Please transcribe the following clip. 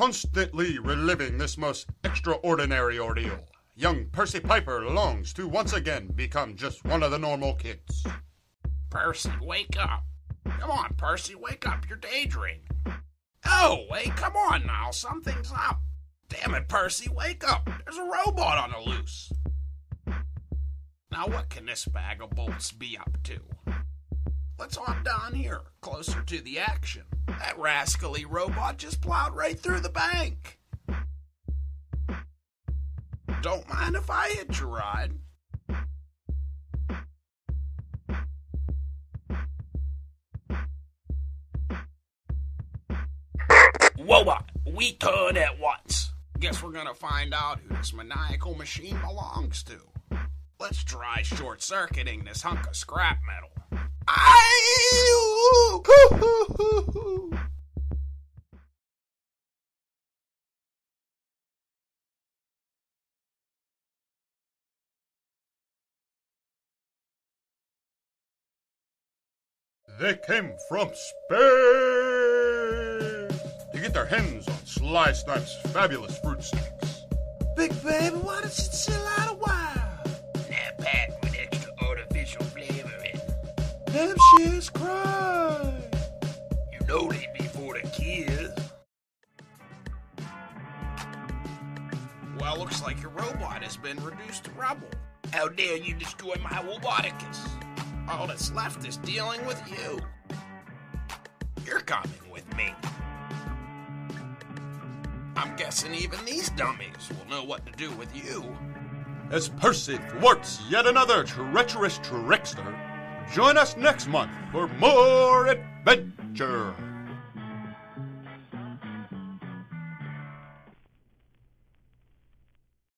Constantly reliving this most extraordinary ordeal, young Percy Piper longs to once again become just one of the normal kids. Percy, wake up. Come on, Percy, wake up. You're daydreaming. Oh, wait, come on now. Something's up. Damn it, Percy, wake up. There's a robot on the loose. Now, what can this bag of bolts be up to? Let's hop down here, closer to the action. That rascally robot just plowed right through the bank. Don't mind if I hitch a ride. Wobot, we turn at once. Guess we're gonna find out who this maniacal machine belongs to. Let's try short circuiting this hunk of scrap metal. They came from space to get their hands on Sly Snipe's fabulous fruit snacks. Big baby, why does it chill Cry. You know they'd be for the kids. Well, looks like your robot has been reduced to rubble. How dare you destroy my roboticus? All that's left is dealing with you. You're coming with me. I'm guessing even these dummies will know what to do with you. As Percy thwarts yet another treacherous trickster, join us next month for more adventure.